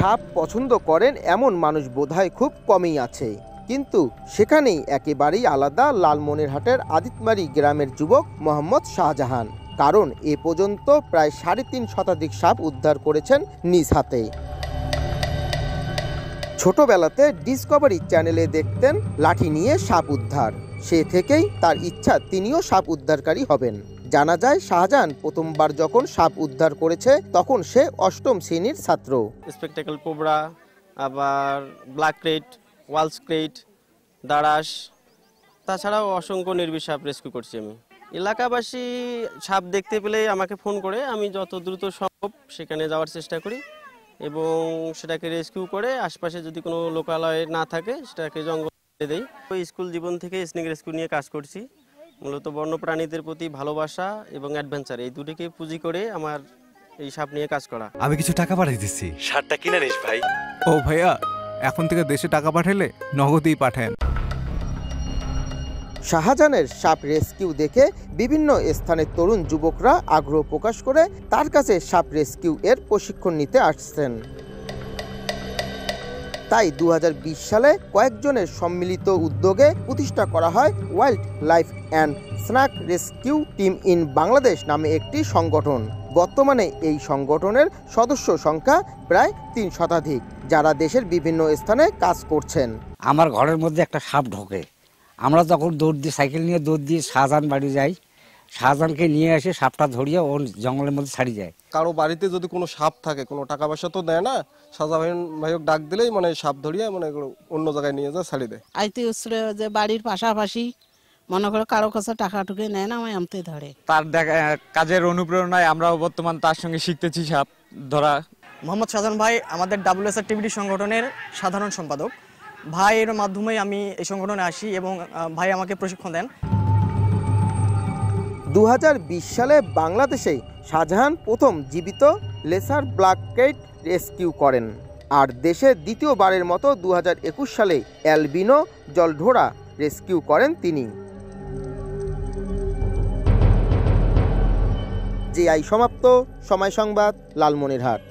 সাপ পছন্দ করেন এমন মানুষ বোধহয় খুব কমই আছে। কিন্তু সেখানেই একেবারেই আলাদা লালমনিরহাটের আদিতমারি গ্রামের যুবক মোহাম্মদ শাহজাহান। কারণ এ পর্যন্ত প্রায় সাড়ে তিন শতাধিক সাপ উদ্ধার করেছেন নিজ হাতে। ছোটবেলাতে ডিসকভারি চ্যানেলে দেখতেন, লাঠি নিয়ে সাপ উদ্ধার। সে থেকেই তার ইচ্ছা তিনিও সাপ উদ্ধারকারী হবেন। জানা যায়, শাহজাহান প্রথমবার যখন সাপ উদ্ধার করেছে, তখন সে অষ্টম শ্রেণির ছাত্র। স্পেকটেকল কোবরা, আবার ব্ল্যাক ক্রেট, ওয়ালস ক্রেট দারাস তাছাড়াও অসংখ্য নির্বিষ সাপ রেস্কিউ করছি আমি। এলাকাবাসী সাপ দেখতে পেলে আমাকে ফোন করে, আমি যত দ্রুত সম্ভব সেখানে যাওয়ার চেষ্টা করি এবং সেটাকে রেস্কিউ করে, আশপাশে যদি কোনো লোকালয় না থাকে, সেটাকে জঙ্গল দেই। স্কুল জীবন থেকে স্নেক রেস্কিউ নিয়ে কাজ করছি। মূলত বন্যপ্রাণীদের প্রতি ভালোবাসা এবং অ্যাডভেঞ্চার এই দুটিকে পুঁজি করে আমার এই সাপ নিয়ে কাজ করা। আমি কিছু টাকা পাঠিয়ে দিচ্ছি। সারটা কিনে নিস ভাই। ও ভাইয়া এখন থেকে দেশে টাকা পাঠালে নগদেই পাঠান শাহজাহানের সাপ রেস্কিউ দেখে বিভিন্ন স্থানের তরুণ যুবকরা আগ্রহ প্রকাশ করে তার কাছে সাপ রেস্কিউ এর প্রশিক্ষণ নিতে আসছেন। তাই দু হাজার বিশ সালে কয়েকজনের সম্মিলিত উদ্যোগে প্রতিষ্ঠা করা হয় wild life and snake rescue team in Bangladesh নামে একটি সংগঠন। বর্তমানে এই সংগঠনের সদস্য সংখ্যা প্রায় তিন শতাধিক, যারা দেশের বিভিন্ন স্থানে কাজ করছেন। আমার ঘরের মধ্যে একটা সাপ ঢোকে। আমরা তখন দৌড় দিয়ে, সাইকেল নিয়ে দৌড় দিয়ে শাহজাহান বাড়ি যাই শাহজাহানকে নিয়ে এসে সাপটা ধরিয়ে ওর জঙ্গলের মধ্যে ছাড়িয়ে যায়। কারও বাড়িতে যদি কোনো সাপ থাকে কোনো টাকা পয়সা তো দেয় না সাজা ভাই ভাইক ডাক দিলেই মানে সাপ ধরিয়ে মানে অন্য জায়গায় নিয়ে যায় ছাড়ি দেয়। আইতে উসরে যে বাড়ির পাশাপাশি মনে করো কারও কাছে টাকা টুকে নেয় না আমায় আমতে ধরে। তার দেখা কাজের অনুপ্রেরণায় আমরাও বর্তমান তার সঙ্গে শিখতেছি সাপ ধরা। মোহাম্মদ শাহজাহান ভাই আমাদের ডাব্লিউএসআর টিভিডি সংগঠনের সাধারণ সম্পাদক। ভাইয়ের মাধ্যমে আমি এই সংগঠনে আসি এবং ভাই আমাকে প্রশিক্ষণ দেন। দু বিশ সালে বাংলাদেশে শাহজাহান প্রথম জীবিত লেসার ব্ল্যাক কেট রেস্কিউ করেন। আর দেশে দ্বিতীয়বারের মতো দু হাজার একুশ সালে অ্যালবিনো জলঢোড়া রেস্কিউ করেন তিনি। যে আই সমাপ্ত, সময় সংবাদ, লালমনিরহাট।